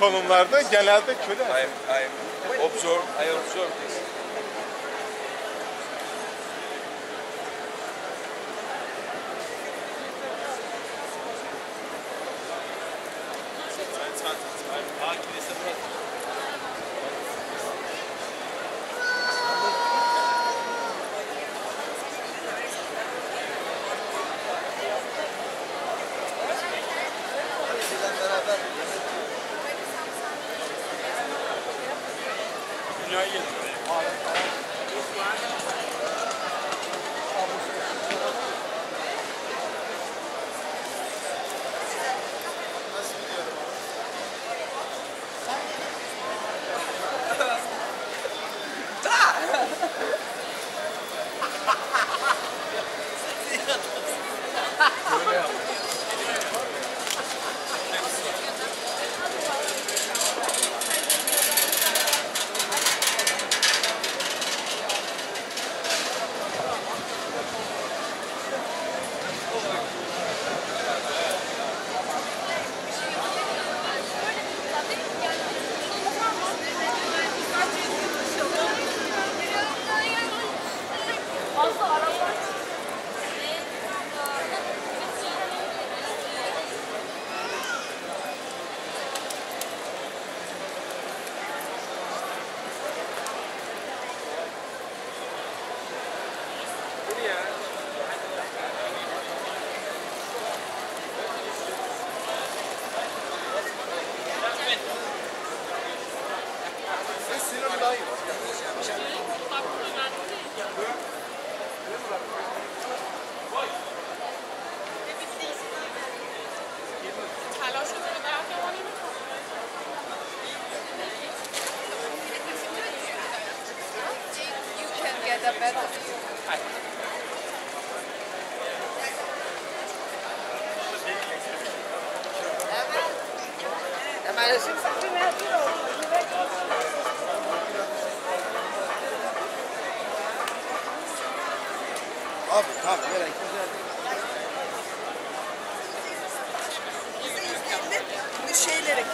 konumlarda genelde köle. I, I observe, I observe this.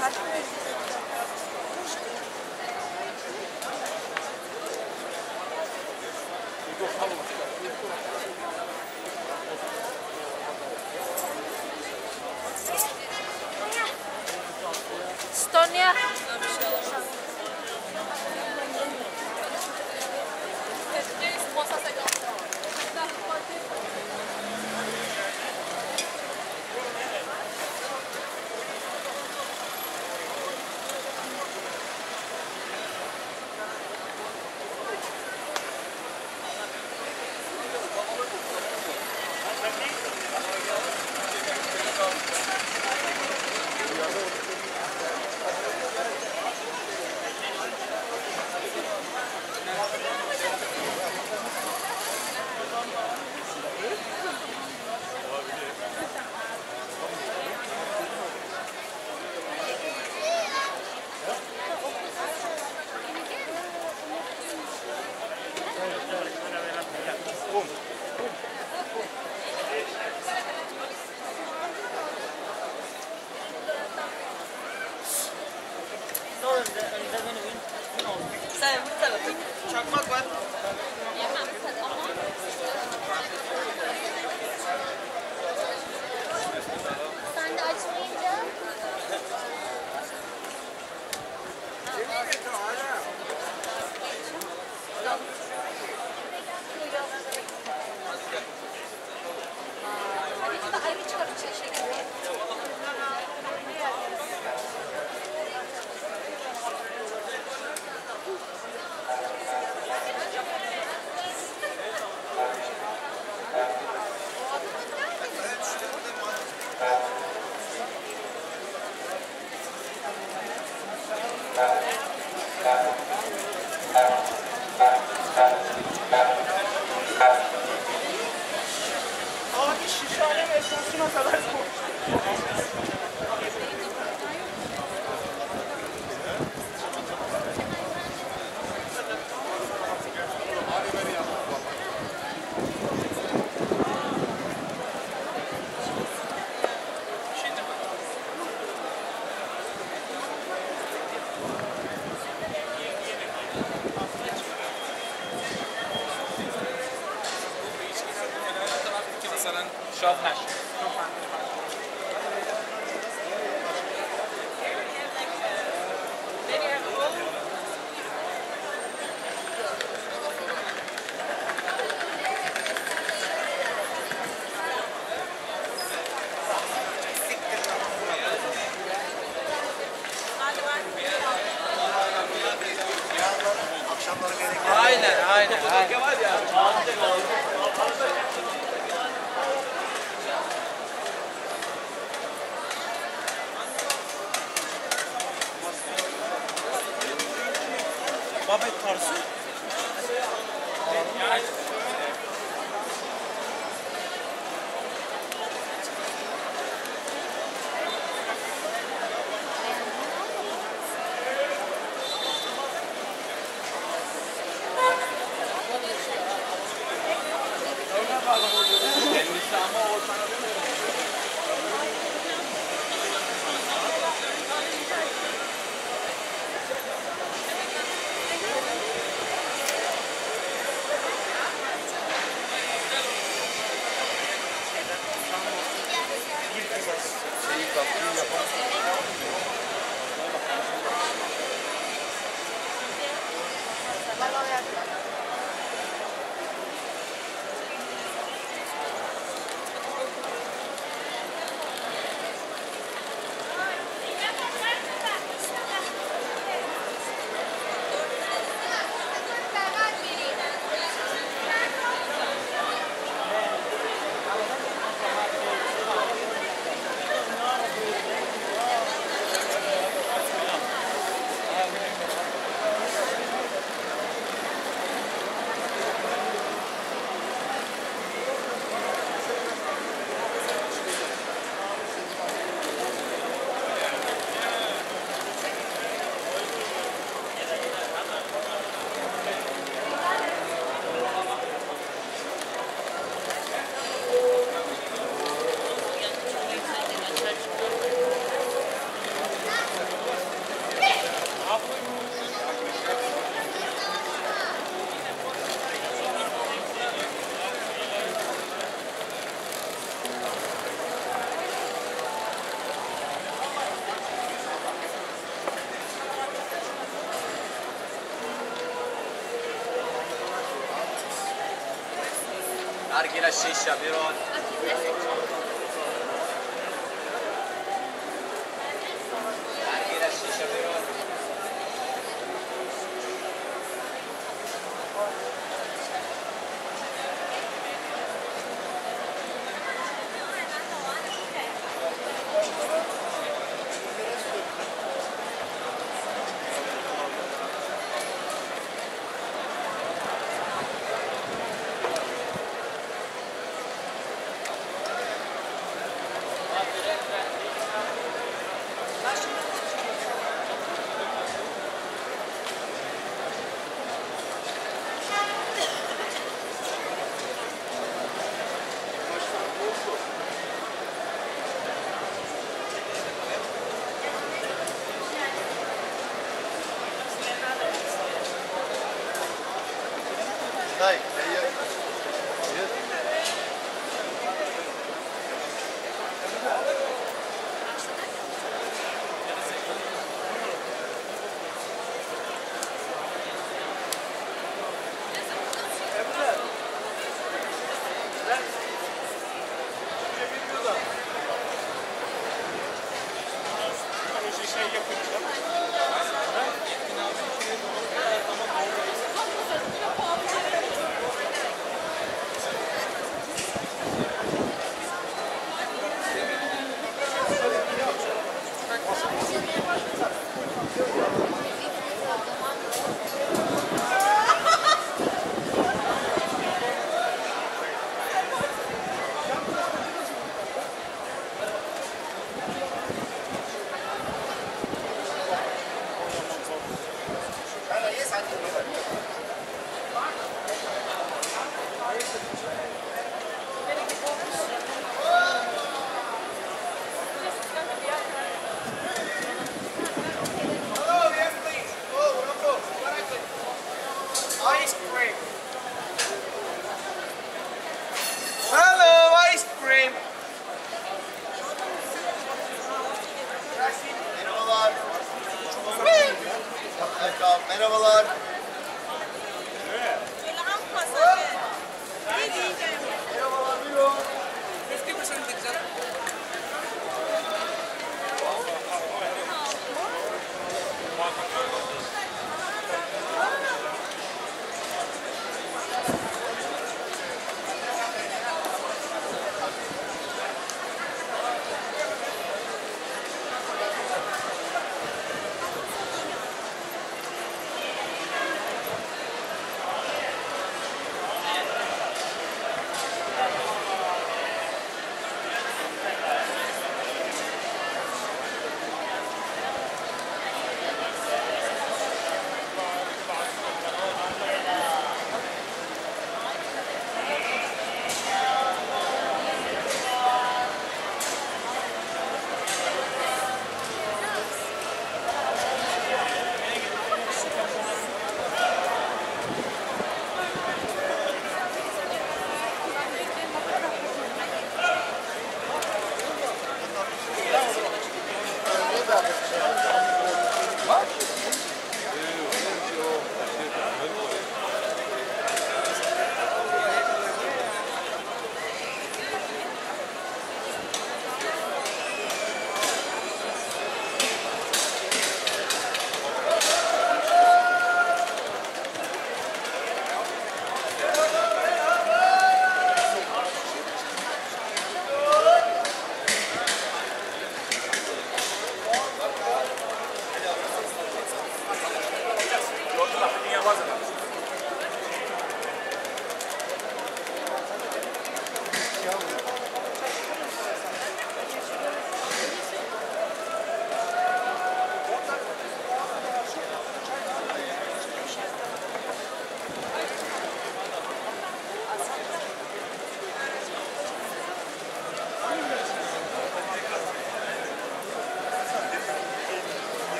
가슴을 2006 Chaveron. Thanks.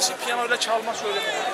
Sadece piyanoyla çalma söylemek.